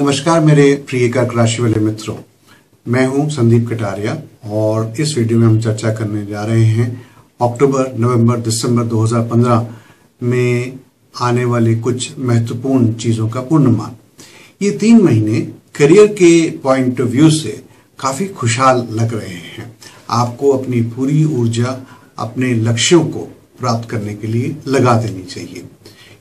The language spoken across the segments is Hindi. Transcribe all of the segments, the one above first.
नमस्कार मेरे प्रिय कर्क राशि वाले मित्रों। मैं हूँ संदीप कटारिया और इस वीडियो में हम चर्चा करने जा रहे हैं अक्टूबर, नवंबर, दिसंबर 2015 में आने वाले कुछ महत्वपूर्ण चीज़ों का पूर्णमान। ये तीन महीने करियर के पॉइंट ऑफ़ व्यू से काफ़ी खुशहाल लग रहे हैं। आपको अपनी पूरी ऊर्जा, अपने लक्ष्यों को प्राप्त करने के लिए लगा देनी चाहिए।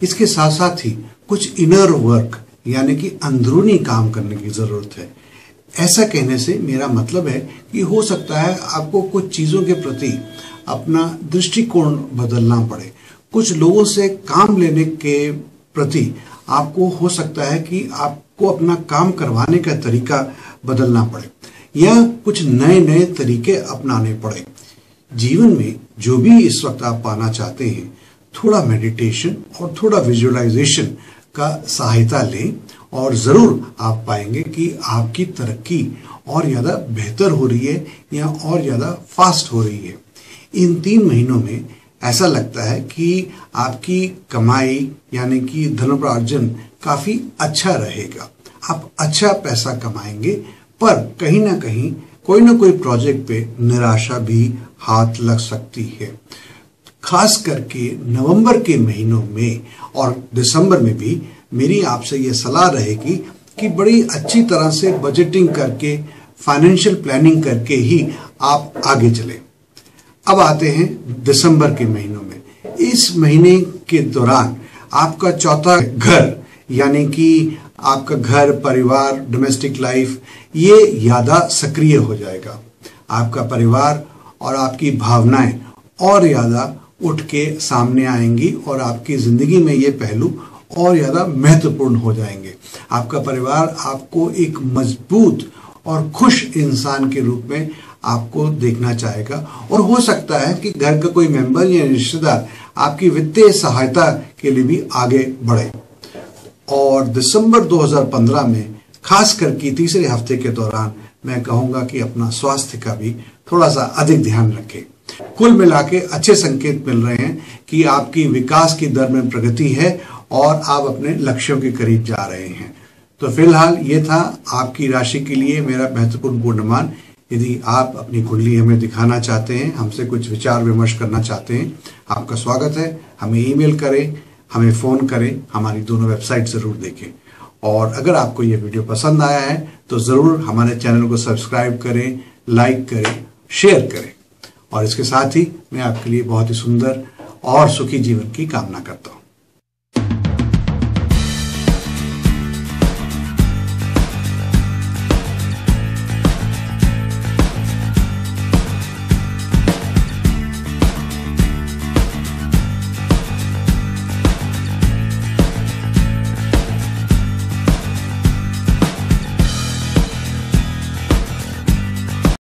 इसके साथ साथ ही कुछ इनर वर्क यानी कि अंदरूनी काम करने की ज़रूरत है। ऐसा कहने से मेरा मतलब है कि हो सकता है आपको कुछ चीज़ों के प्रति अपना दृष्टिकोण बदलना पड़े। कुछ लोगों से काम लेने के प्रति आपको हो सकता है कि आपको अपना काम करवाने का तरीका बदलना पड़े। या कुछ नए नए तरीके अपनाने पड़े। जीवन में जो भी इस वक्त आप पाना चाहते हैं, थोड़ा मेडिटेशन और थोड़ा विजुअलाइजेशन का सहायता लें और ज़रूर आप पाएँगे कि आपकी तरक्की और ज़्यादा बेहतर हो रही है या और ज़्यादा फास्ट हो रही है। इन तीन महीनों में ऐसा लगता है कि आपकी कमाई, यानी कि धनोपार्जन काफ़ी अच्छा रहेगा। आप अच्छा पैसा कमाएँगे, पर कहीं ना कहीं कोई ना कोई प्रोजेक्ट पे निराशा भी हाथ लग सकती है। खास करके नवंबर के महीनों में और दिसंबर में भी मेरी आपसे ये सलाह रहेगी कि बड़ी अच्छी तरह से बजटिंग करके फाइनेंशियल प्लानिंग करके ही आप आगे चले। अब आते हैं दिसंबर के महीनों में। इस महीने के दौरान आपका चौथा घर, यानी कि आपका घर, परिवार डोमेस्टिक लाइफ ये ज़्यादा सक्रिय हो जाएगा। आपका परिवार और आपकी भावनाएँ और ज़्यादा उठ के सामने आएँगी और आपकी ज़िंदगी में ये पहलू और ज़्यादा महत्वपूर्ण हो जाएँगे। आपका परिवार आपको एक मज़बूत और खुश इंसान के रूप में आपको देखना चाहेगा। और हो सकता है कि घर का कोई मेंबर या रिश्तेदार आपकी वित्तीय सहायता के लिए भी आगे बढ़े। और दिसंबर 2015 में खास करके तीसरे हफ़्ते के दौरान, मैं कहूँगा कि अपना स्वास्थ्य का भी थोड़ा सा अधिक ध्यान रखें। कुल मिला के अच्छे संकेत मिल रहे हैं कि आपकी विकास की दर में प्रगति है और आप अपने लक्ष्यों के करीब जा रहे हैं। तो फ़िलहाल ये था आपकी राशि के लिए मेरा महत्वपूर्ण पूर्णमान यदि आप अपनी कुंडली हमें दिखाना चाहते हैं, हमसे कुछ विचार विमर्श करना चाहते हैं, आपका स्वागत है। हमें ईमेल करें, हमें फ़ोन करें, हमारी दोनों वेबसाइट ज़रूर देखें। और अगर आपको यह वीडियो पसंद आया है तो ज़रूर हमारे चैनल को सब्सक्राइब करें, लाइक करें, शेयर करें। और इसके साथ ही मैं आपके लिए बहुत ही सुंदर और सुखी जीवन की कामना करता हूँ।